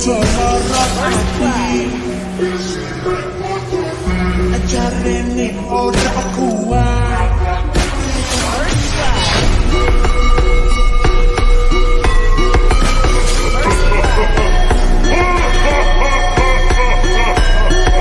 Terorot hati Ajarin nih orang aku